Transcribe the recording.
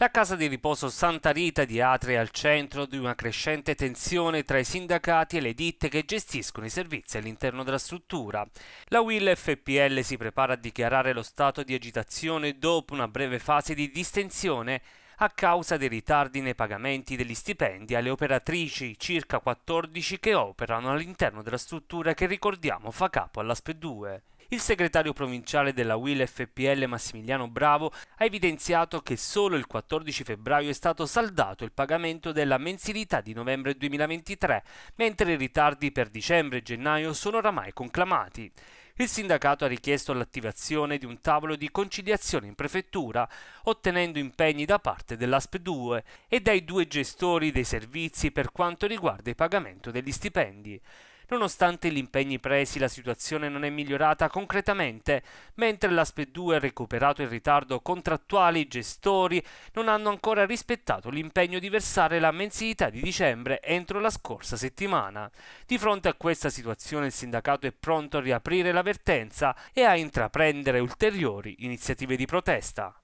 La casa di riposo Santa Rita di Atri è al centro di una crescente tensione tra i sindacati e le ditte che gestiscono i servizi all'interno della struttura. La Will FPL si prepara a dichiarare lo stato di agitazione dopo una breve fase di distensione a causa dei ritardi nei pagamenti degli stipendi alle operatrici, circa 14 che operano all'interno della struttura che ricordiamo fa capo all'ASPE 2. Il segretario provinciale della WIL FPL Massimiliano Bravo ha evidenziato che solo il 14 febbraio è stato saldato il pagamento della mensilità di novembre 2023, mentre i ritardi per dicembre e gennaio sono oramai conclamati. Il sindacato ha richiesto l'attivazione di un tavolo di conciliazione in prefettura, ottenendo impegni da parte dell'ASP 2 e dai due gestori dei servizi per quanto riguarda il pagamento degli stipendi. Nonostante gli impegni presi, la situazione non è migliorata concretamente, mentre l'Aspe 2 ha recuperato il ritardo contrattuale, i gestori non hanno ancora rispettato l'impegno di versare la mensilità di dicembre entro la scorsa settimana. Di fronte a questa situazione il sindacato è pronto a riaprire la vertenza e a intraprendere ulteriori iniziative di protesta.